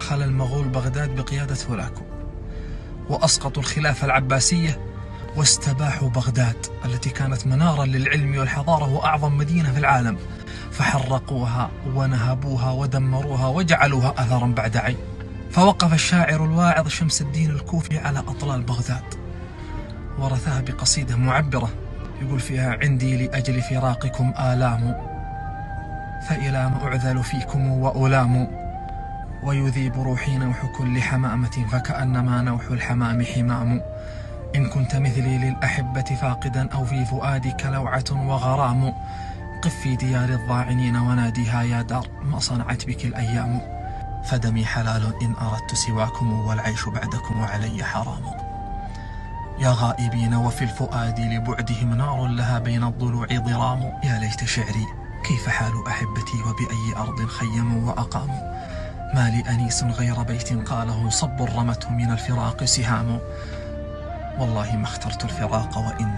خل المغول بغداد بقيادة هولاكو وأسقطوا الخلافة العباسية واستباحوا بغداد التي كانت منارا للعلم والحضارة وأعظم مدينة في العالم. فحرقوها ونهبوها ودمروها وجعلوها أثرا بعد عين. فوقف الشاعر الواعظ شمس الدين الكوفي على أطلال بغداد. ورثها بقصيدة معبرة يقول فيها عندي لأجل فراقكم آلام فإلى ما أعذل فيكم وألام. ويذيب روحي نوح كل حمامة فكأنما نوح الحمام حمام. إن كنت مثلي للأحبة فاقدا أو في فؤادك لوعة وغرام. قف في ديار الضاعنين وناديها يا دار ما صنعت بك الأيام. فدمي حلال إن أردت سواكم والعيش بعدكم وعلي حرام. يا غائبين وفي الفؤاد لبعدهم نار لها بين الضلوع ضرام. يا ليت شعري كيف حال أحبتي؟ وبأي أرض خيموا وأقاموا ما لي أنيس غير بيت قاله صب رمته من الفراق سهام. والله ما اخترت الفراق وإنما